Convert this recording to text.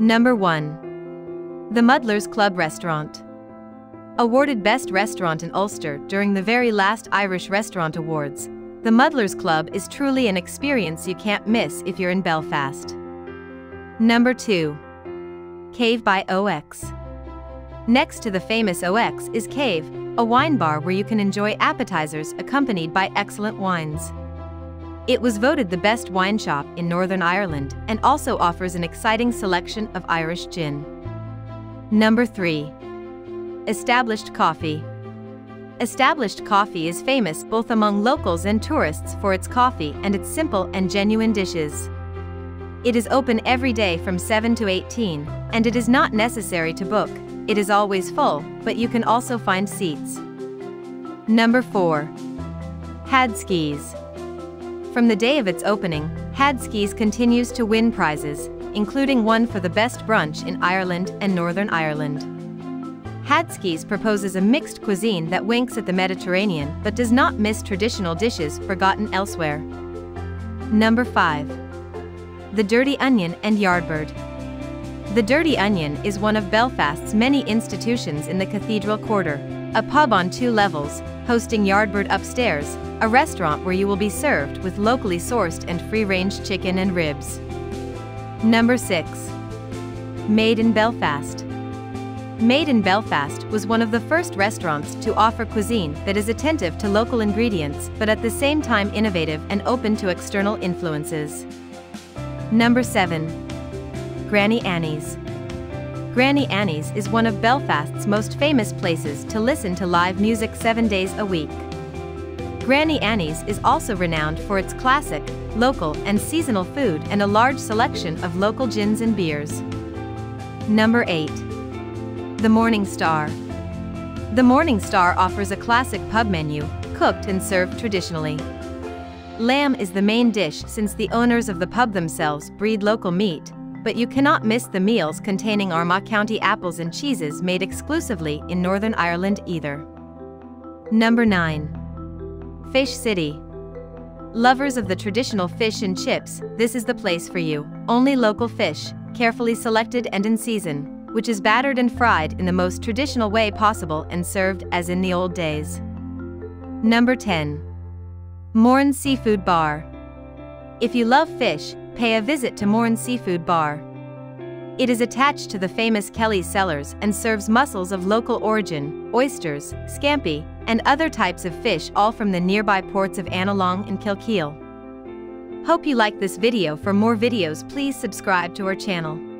Number 1. The Muddlers Club Restaurant. Awarded Best Restaurant in Ulster during the very last Irish Restaurant Awards, the Muddlers Club is truly an experience you can't miss if you're in Belfast. Number 2. Cave by OX. Next to the famous OX is Cave, a wine bar where you can enjoy appetizers accompanied by excellent wines. It was voted the best wine shop in Northern Ireland and also offers an exciting selection of Irish gin. Number 3. Established Coffee. Established Coffee is famous both among locals and tourists for its coffee and its simple and genuine dishes. It is open every day from 7 to 18, and it is not necessary to book, it is always full, but you can also find seats. Number 4. Hadskis. From the day of its opening, Hadskis continues to win prizes, including one for the best brunch in Ireland and Northern Ireland. Hadskis proposes a mixed cuisine that winks at the Mediterranean but does not miss traditional dishes forgotten elsewhere. Number 5. The Dirty Onion and Yardbird. The Dirty Onion is one of Belfast's many institutions in the Cathedral Quarter, a pub on two levels, hosting Yardbird upstairs, a restaurant where you will be served with locally sourced and free-range chicken and ribs. Number 6. Made in Belfast. Made in Belfast was one of the first restaurants to offer cuisine that is attentive to local ingredients but at the same time innovative and open to external influences. Number 7. Granny Annie's. Granny Annie's is one of Belfast's most famous places to listen to live music seven days a week. Granny Annie's is also renowned for its classic, local and seasonal food and a large selection of local gins and beers. Number 8. The Morning Star. The Morning Star offers a classic pub menu, cooked and served traditionally. Lamb is the main dish since the owners of the pub themselves breed local meat, but you cannot miss the meals containing Armagh County apples and cheeses made exclusively in Northern Ireland either. Number 9. Fish City. Lovers of the traditional fish and chips, this is the place for you. Only local fish, carefully selected and in season, which is battered and fried in the most traditional way possible and served as in the old days. Number 10. Mourne Seafood Bar. If you love fish, pay a visit to Mourne Seafood Bar. It is attached to the famous Kelly's Cellars and serves mussels of local origin, oysters, scampi, and other types of fish all from the nearby ports of Annalong and Kilkeel. Hope you like this video for more videos please subscribe to our channel.